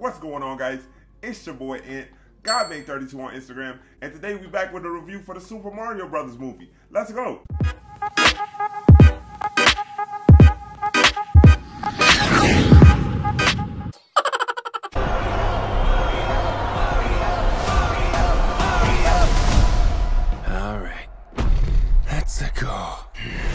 What's going on, guys? It's your boy Ant, GodMade32 on Instagram, and today we back with a review for the Super Mario Brothers movie. Let's go! Alright. Let's go.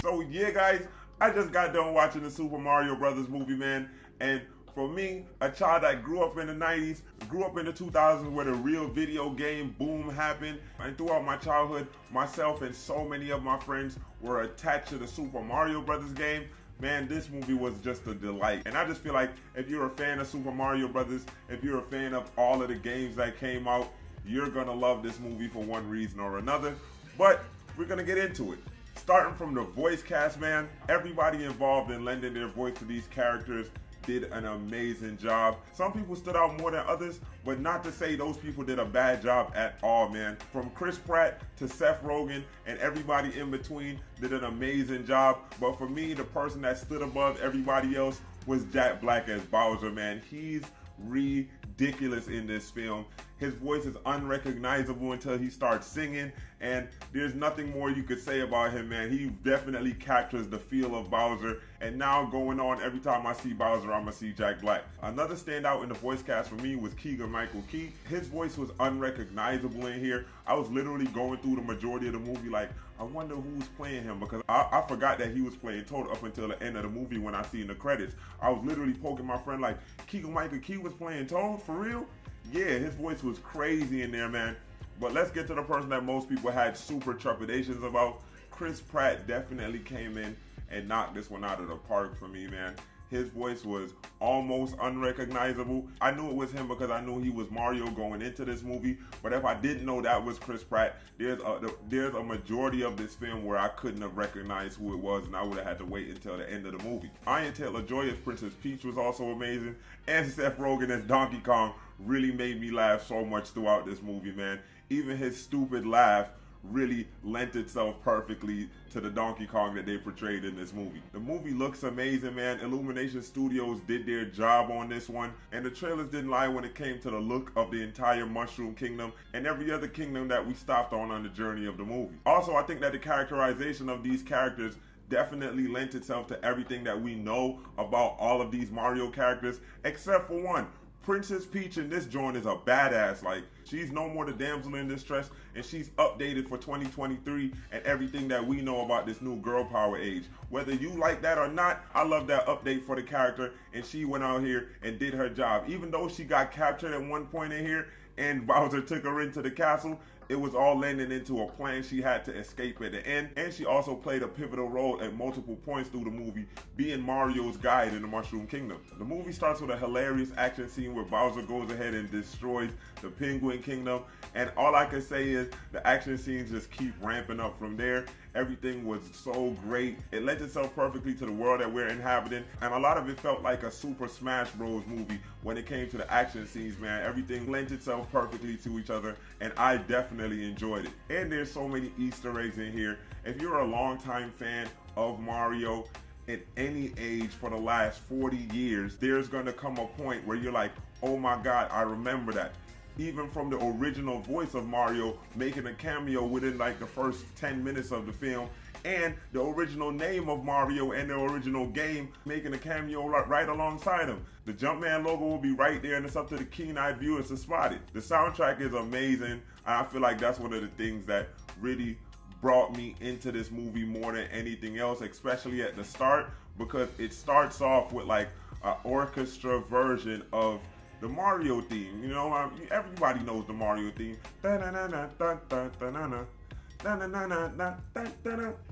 So yeah, guys, I just got done watching the Super Mario Brothers movie, man, and for me, a child that grew up in the 90s, grew up in the 2000s where the real video game boom happened, and throughout my childhood, myself and so many of my friends were attached to the Super Mario Brothers game. Man, this movie was just a delight. And I just feel like if you're a fan of Super Mario Brothers, if you're a fan of all of the games that came out, you're gonna love this movie for one reason or another. But we're gonna get into it. Starting from the voice cast, man, everybody involved in lending their voice to these characters did an amazing job. Some people stood out more than others, but not to say those people did a bad job at all, man. From Chris Pratt to Seth Rogen and everybody in between did an amazing job. But for me, the person that stood above everybody else was Jack Black as Bowser, man. He's ridiculous in this film. His voice is unrecognizable until he starts singing, and there's nothing more you could say about him, man. He definitely captures the feel of Bowser, and now going on, every time I see Bowser, I'm gonna see Jack Black. Another standout in the voice cast for me was Keegan Michael Key. His voice was unrecognizable in here. I was literally going through the majority of the movie like, I wonder who's playing him because I, I forgot that he was playing Toad up until the end of the movie when I seen the credits. I was literally poking my friend like, Keegan Michael Key was playing Toad for real? Yeah, his voice was crazy in there, man. But let's get to the person that most people had super trepidations about. Chris Pratt definitely came in and knocked this one out of the park for me, man. His voice was almost unrecognizable. I knew it was him because I knew he was Mario going into this movie. But if I didn't know that was Chris Pratt, there's a there's a majority of this film where I couldn't have recognized who it was, and I would have had to wait until the end of the movie. Anya Taylor-Joy as Princess Peach was also amazing, and Seth Rogen as Donkey Kong really made me laugh so much throughout this movie, man. Even his stupid laugh really lent itself perfectly to the Donkey Kong that they portrayed in this movie. The movie looks amazing, man. Illumination Studios did their job on this one, and the trailers didn't lie when it came to the look of the entire Mushroom Kingdom and every other kingdom that we stopped on on the journey of the movie. Also, I think that the characterization of these characters definitely lent itself to everything that we know about all of these Mario characters, except for one. Princess Peach in this joint is a badass. Like, she's no more the damsel in distress, and she's updated for 2023 and everything that we know about this new girl power age. Whether you like that or not, I love that update for the character, and she went out here and did her job. Even though she got captured at one point in here, and Bowser took her into the castle, it was all landing into a plan she had to escape at the end. And she also played a pivotal role at multiple points through the movie, being Mario's guide in the Mushroom Kingdom. The movie starts with a hilarious action scene where Bowser goes ahead and destroys the Penguin Kingdom. And all I can say is the action scenes just keep ramping up from there. Everything was so great. It lent itself perfectly to the world that we're inhabiting. And a lot of it felt like a Super Smash Bros. movie when it came to the action scenes, man. Everything lent itself perfectly to each other. And I definitely enjoyed it. And there's so many Easter eggs in here. If you're a longtime fan of Mario, at any age for the last 40 years, there's gonna come a point where you're like, oh my God, I remember that even from the original voice of Mario making a cameo within like the first 10 minutes of the film and the original name of Mario and the original game making a cameo right alongside him. The Jumpman logo will be right there and it's up to the keen-eyed viewers to spot it. The soundtrack is amazing. I feel like that's one of the things that really brought me into this movie more than anything else, especially at the start because it starts off with like an orchestra version of the Mario theme. You know, everybody knows the Mario theme.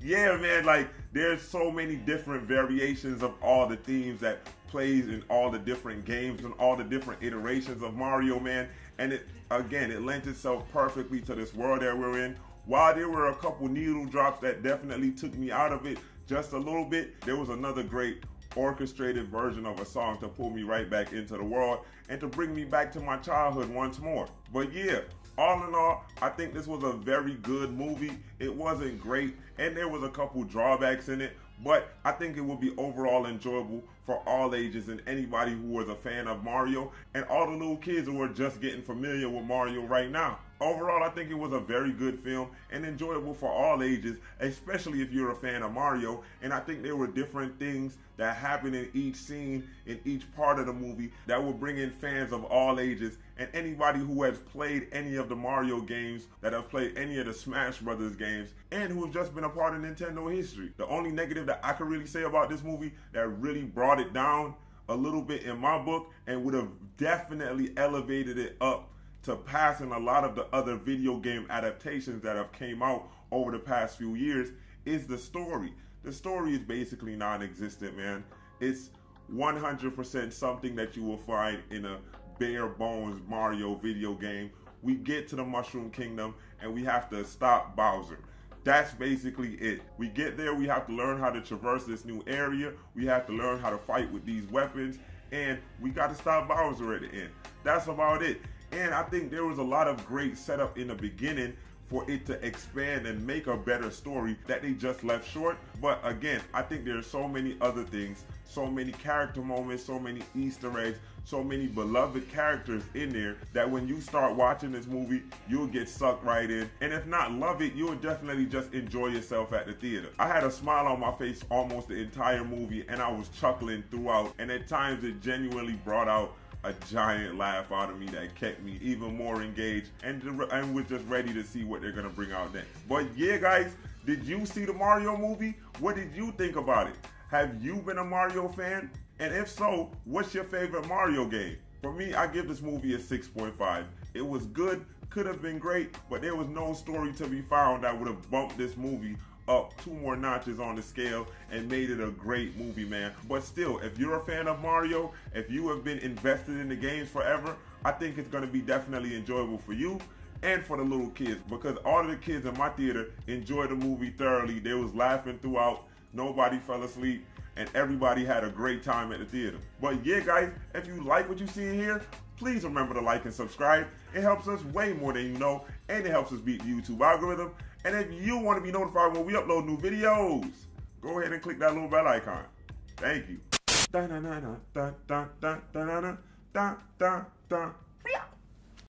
Yeah, man, like there's so many different variations of all the themes that plays in all the different games and all the different iterations of Mario, man. And it again, it lent itself perfectly to this world that we're in. While there were a couple needle drops that definitely took me out of it just a little bit, there was another great orchestrated version of a song to pull me right back into the world and to bring me back to my childhood once more. But yeah, all in all, I think this was a very good movie. It wasn't great, and there was a couple drawbacks in it, but I think it will be overall enjoyable for all ages and anybody who was a fan of Mario and all the little kids who are just getting familiar with Mario right now. Overall, I think it was a very good film and enjoyable for all ages, especially if you're a fan of Mario. And I think there were different things that happened in each scene, in each part of the movie, that would bring in fans of all ages and anybody who has played any of the Mario games, that have played any of the Smash Brothers games, and who have just been a part of Nintendo history. The only negative that I could really say about this movie that really brought it down a little bit in my book and would have definitely elevated it up to passing a lot of the other video game adaptations that have came out over the past few years is the story. The story is basically non-existent, man. It's 100% something that you will find in a bare bones Mario video game. We get to the Mushroom Kingdom and we have to stop Bowser. That's basically it. We get there, we have to learn how to traverse this new area. We have to learn how to fight with these weapons and we got to stop Bowser at the end. That's about it. And I think there was a lot of great setup in the beginning for it to expand and make a better story that they just left short. But again, I think there's so many other things, so many character moments, so many Easter eggs, so many beloved characters in there that when you start watching this movie, you'll get sucked right in. And if not love it, you'll definitely just enjoy yourself at the theater. I had a smile on my face almost the entire movie and I was chuckling throughout. And at times it genuinely brought out a giant laugh out of me that kept me even more engaged and, and was just ready to see what they're going to bring out next. But yeah, guys, did you see the Mario movie? What did you think about it? Have you been a Mario fan? And if so, what's your favorite Mario game? For me, I give this movie a 6.5. It was good, could have been great, but there was no story to be found that would have bumped this movie up two more notches on the scale and made it a great movie, man. But still, if you're a fan of Mario, if you have been invested in the games forever, I think it's going to be definitely enjoyable for you and for the little kids because all of the kids in my theater enjoyed the movie thoroughly. They was laughing throughout. Nobody fell asleep and everybody had a great time at the theater. But yeah, guys, if you like what you see here, please remember to like and subscribe. It helps us way more than you know, and it helps us beat the YouTube algorithm. And if you want to be notified when we upload new videos, go ahead and click that little bell icon. Thank you.